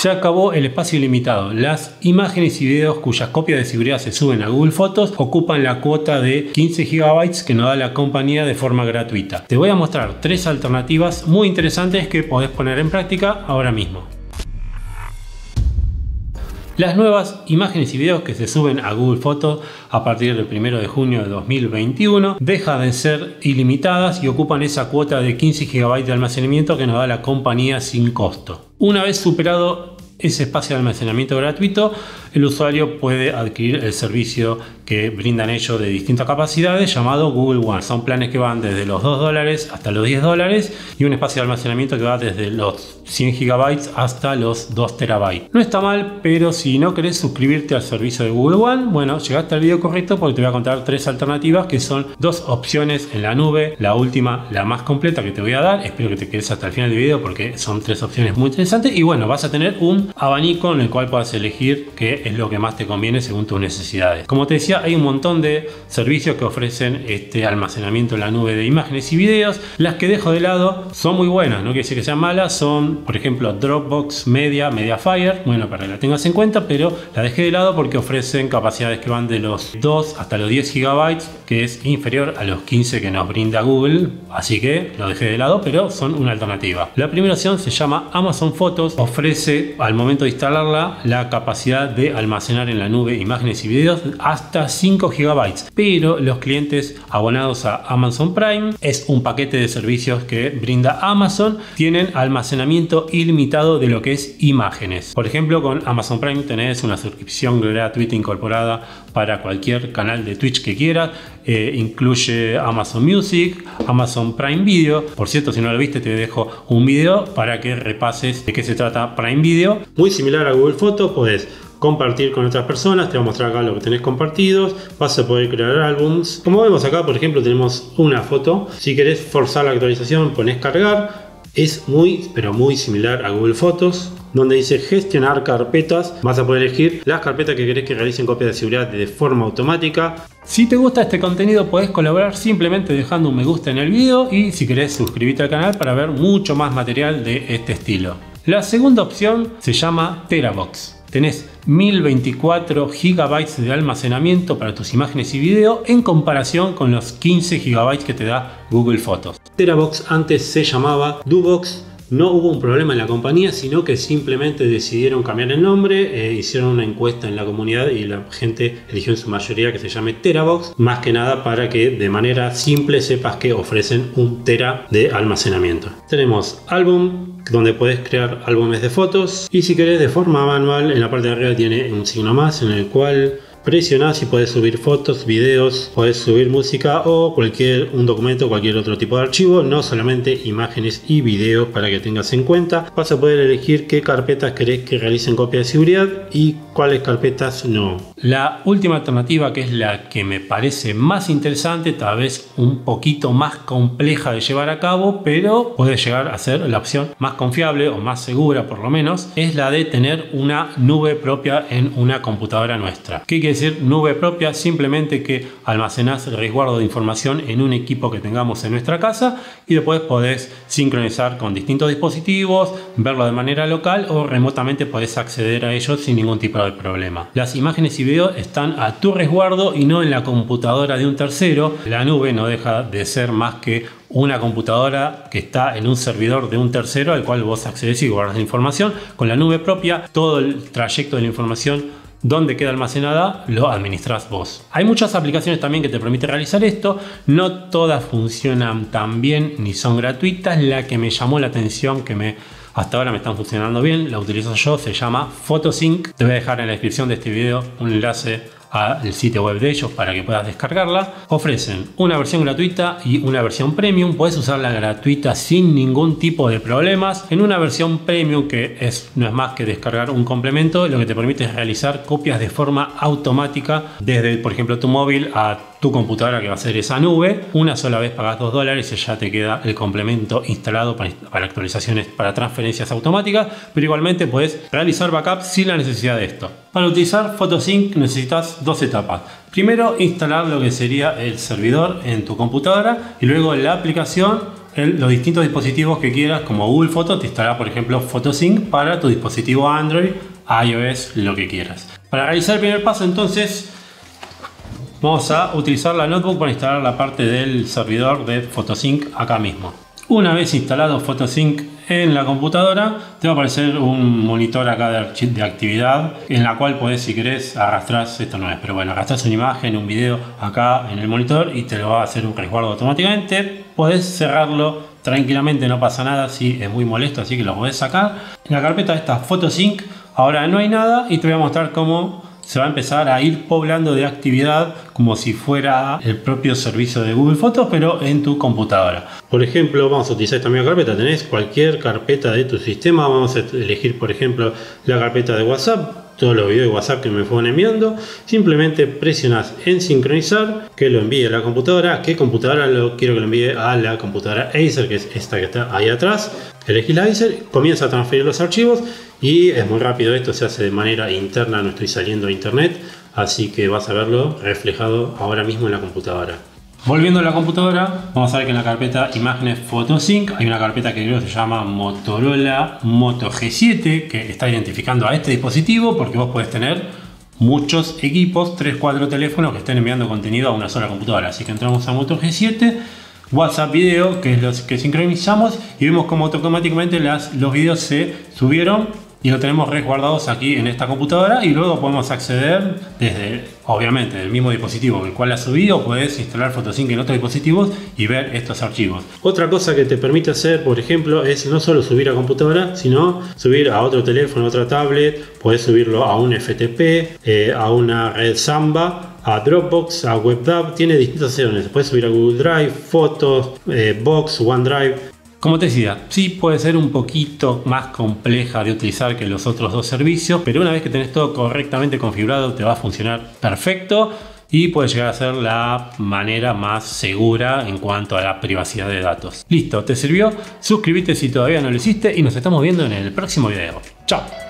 Se acabó el espacio ilimitado. Las imágenes y videos cuyas copias de seguridad se suben a Google Fotos ocupan la cuota de 15 GB que nos da la compañía de forma gratuita. Te voy a mostrar tres alternativas muy interesantes que podés poner en práctica ahora mismo. Las nuevas imágenes y videos que se suben a Google Fotos a partir del 1 de junio de 2021 dejan de ser ilimitadas y ocupan esa cuota de 15 GB de almacenamiento que nos da la compañía sin costo. Una vez superado ese espacio de almacenamiento gratuito, el usuario puede adquirir el servicio que brindan ellos de distintas capacidades llamado Google One. Son planes que van desde los 2 dólares hasta los 10 dólares y un espacio de almacenamiento que va desde los 100 gigabytes hasta los 2 terabytes. No está mal, pero si no querés suscribirte al servicio de Google One, bueno, llegaste al video correcto porque te voy a contar tres alternativas que son dos opciones en la nube. La última, la más completa que te voy a dar. Espero que te quedes hasta el final del video porque son tres opciones muy interesantes. Y bueno, vas a tener un abanico en el cual puedas elegir es lo que más te conviene según tus necesidades. Como te decía, hay un montón de servicios que ofrecen este almacenamiento en la nube de imágenes y videos. Las que dejo de lado son muy buenas, no quiere decir que sean malas, son por ejemplo Dropbox Media, Mediafire, bueno, para que la tengas en cuenta, pero la dejé de lado porque ofrecen capacidades que van de los 2 hasta los 10 GB, que es inferior a los 15 que nos brinda Google, así que lo dejé de lado, pero son una alternativa. La primera opción se llama Amazon Photos, ofrece al momento de instalarla la capacidad de almacenar en la nube imágenes y videos hasta 5 GB, pero los clientes abonados a Amazon Prime es un paquete de servicios que brinda Amazon, tienen almacenamiento ilimitado de lo que es imágenes. Por ejemplo, con Amazon Prime tenés una suscripción gratuita incorporada para cualquier canal de Twitch que quieras. Eh, incluye Amazon Music, Amazon Prime Video. Por cierto, si no lo viste, te dejo un video para que repases de qué se trata Prime Video. Muy similar a Google Fotos, puedes compartir con otras personas, te voy a mostrar acá lo que tenés compartidos, vas a poder crear álbums. Como vemos acá, por ejemplo, tenemos una foto. Si querés forzar la actualización, pones cargar es muy, pero muy similar a Google Fotos, donde dice gestionar carpetas. Vas a poder elegir las carpetas que querés que realicen copias de seguridad de forma automática. Si te gusta este contenido puedes colaborar simplemente dejando un me gusta en el video y si querés suscribirte al canal para ver mucho más material de este estilo. La segunda opción se llama Terabox. Tenés 1024 GB de almacenamiento para tus imágenes y video en comparación con los 15 GB que te da Google Fotos. Terabox antes se llamaba Dubox no hubo un problema en la compañía, sino que simplemente decidieron cambiar el nombre, eh, hicieron una encuesta en la comunidad y la gente eligió en su mayoría que se llame Terabox, más que nada para que de manera simple sepas que ofrecen un tera de almacenamiento. Tenemos álbum, donde puedes crear álbumes de fotos y si querés de forma manual, en la parte de arriba tiene un signo más en el cual presionás y puedes subir fotos, videos, puedes subir música o cualquier un documento, cualquier otro tipo de archivo, no solamente imágenes y videos para que tengas en cuenta. Vas a poder elegir qué carpetas querés que realicen copia de seguridad y cuáles carpetas no. La última alternativa que es la que me parece más interesante, tal vez un poquito más compleja de llevar a cabo, pero puede llegar a ser la opción más confiable o más segura por lo menos, es la de tener una nube propia en una computadora nuestra. ¿Qué decir nube propia, simplemente que almacenás el resguardo de información en un equipo que tengamos en nuestra casa y después podés sincronizar con distintos dispositivos, verlo de manera local o remotamente podés acceder a ellos sin ningún tipo de problema. Las imágenes y videos están a tu resguardo y no en la computadora de un tercero. La nube no deja de ser más que una computadora que está en un servidor de un tercero al cual vos accedes y guardas la información. Con la nube propia, todo el trayecto de la información dónde queda almacenada lo administras vos. Hay muchas aplicaciones también que te permiten realizar esto, no todas funcionan tan bien ni son gratuitas, la que me llamó la atención que me hasta ahora me están funcionando bien, la utilizo yo, se llama Photosync. Te voy a dejar en la descripción de este video un enlace al sitio web de ellos para que puedas descargarla. Ofrecen una versión gratuita y una versión premium. Puedes usarla gratuita sin ningún tipo de problemas. En una versión premium que es, no es más que descargar un complemento, lo que te permite es realizar copias de forma automática desde, por ejemplo, tu móvil a tu computadora que va a ser esa nube. Una sola vez pagas 2 dólares y ya te queda el complemento instalado para, actualizaciones, para transferencias automáticas, pero igualmente puedes realizar backup sin la necesidad de esto. Para utilizar Photosync necesitas dos etapas. Primero instalar lo que sería el servidor en tu computadora y luego la aplicación los distintos dispositivos que quieras, como Google Photos, te instalará, por ejemplo, PhotoSync para tu dispositivo Android, iOS, lo que quieras. Para realizar el primer paso, entonces, vamos a utilizar la notebook para instalar la parte del servidor de PhotoSync acá mismo. Una vez instalado PhotoSync en la computadora, te va a aparecer un monitor acá de, de actividad en la cual puedes, si querés, arrastrar, esto no es, pero bueno, arrastras una imagen, un video acá en el monitor y te lo va a hacer un resguardo automáticamente. Puedes cerrarlo tranquilamente, no pasa nada si es muy molesto, así que lo podés sacar. En la carpeta esta PhotoSync ahora no hay nada y te voy a mostrar cómo se va a empezar a ir poblando de actividad como si fuera el propio servicio de Google Fotos, pero en tu computadora. Por ejemplo, vamos a utilizar esta misma carpeta. Tenés cualquier carpeta de tu sistema. Vamos a elegir, por ejemplo, la carpeta de WhatsApp todos los videos de WhatsApp que me fueron enviando. Simplemente presionas en sincronizar, que lo envíe a la computadora. ¿Qué computadora lo quiero que lo envíe a la computadora Acer, que es esta que está ahí atrás? Elegís la Acer, comienza a transferir los archivos y es muy rápido, esto se hace de manera interna, no estoy saliendo a internet, así que vas a verlo reflejado ahora mismo en la computadora. Volviendo a la computadora, vamos a ver que en la carpeta imágenes PhotoSync hay una carpeta que creo se llama Motorola Moto G7 que está identificando a este dispositivo porque vos puedes tener muchos equipos, 3-4 teléfonos que estén enviando contenido a una sola computadora. Así que entramos a Moto G7 WhatsApp video, que es lo que sincronizamos, y vemos como automáticamente los videos se subieron y lo tenemos resguardados aquí en esta computadora y luego podemos acceder desde, obviamente, el mismo dispositivo el cual ha subido, puedes instalar Photosync en otros dispositivos y ver estos archivos. Otra cosa que te permite hacer, por ejemplo, es no solo subir a computadora, sino subir a otro teléfono, otra tablet, puedes subirlo a un FTP, eh, a una red Samba, a Dropbox, a WebDAV, tiene distintas opciones. Puedes subir a Google Drive, fotos, eh, Box, OneDrive. Como te decía, sí puede ser un poquito más compleja de utilizar que los otros dos servicios, pero una vez que tenés todo correctamente configurado te va a funcionar perfecto y puede llegar a ser la manera más segura en cuanto a la privacidad de datos. Listo, ¿te sirvió? Suscríbete si todavía no lo hiciste y nos estamos viendo en el próximo video. Chao.